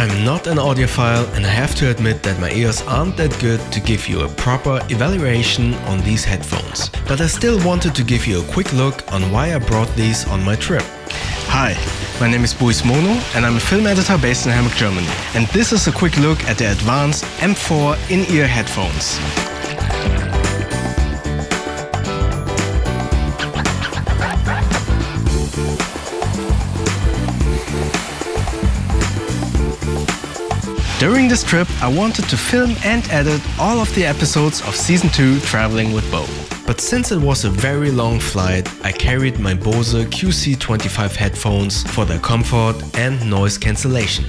I'm not an audiophile and I have to admit that my ears aren't that good to give you a proper evaluation on these headphones. But I still wanted to give you a quick look on why I brought these on my trip. Hi, my name is Bo Ismono and I'm a film editor based in Hamburg, Germany. And this is a quick look at the advanced M4 in-ear headphones. During this trip, I wanted to film and edit all of the episodes of Season 2 Traveling with Bo. But since it was a very long flight, I carried my Bose QC25 headphones for their comfort and noise cancellation.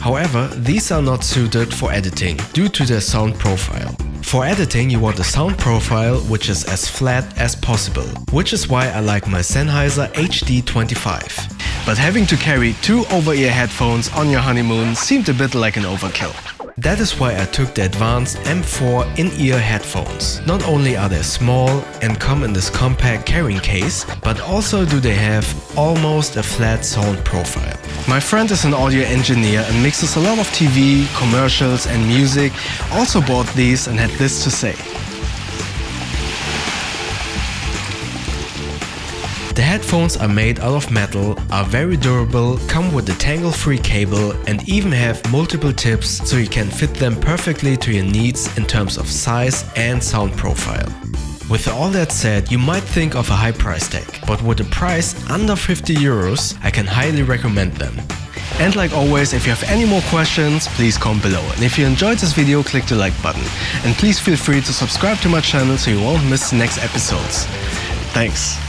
However, these are not suited for editing due to their sound profile. For editing you want a sound profile which is as flat as possible, which is why I like my Sennheiser HD25. But having to carry two over-ear headphones on your honeymoon seemed a bit like an overkill. That is why I took the advanced M4 in-ear headphones. Not only are they small and come in this compact carrying case, but also do they have almost a flat sound profile. My friend is an audio engineer and mixes a lot of TV, commercials and music, also bought these and had this to say. The headphones are made out of metal, are very durable, come with a tangle-free cable and even have multiple tips so you can fit them perfectly to your needs in terms of size and sound profile. With all that said, you might think of a high price tag, but with a price under 50 euros, I can highly recommend them. And like always, if you have any more questions, please comment below. And if you enjoyed this video, click the like button. And please feel free to subscribe to my channel so you won't miss the next episodes. Thanks.